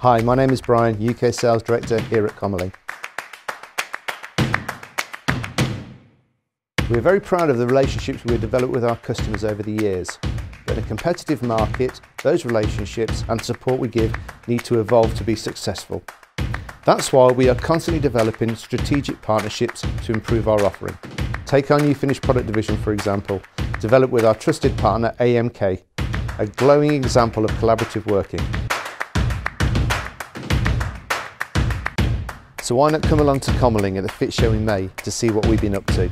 Hi, my name is Brian, UK Sales Director here at Kommerling. We're very proud of the relationships we've developed with our customers over the years. But in a competitive market, those relationships and support we give need to evolve to be successful. That's why we are constantly developing strategic partnerships to improve our offering. Take our new finished product division for example, developed with our trusted partner AMK, a glowing example of collaborative working. So why not come along to Kommerling at the FIT show in May to see what we've been up to.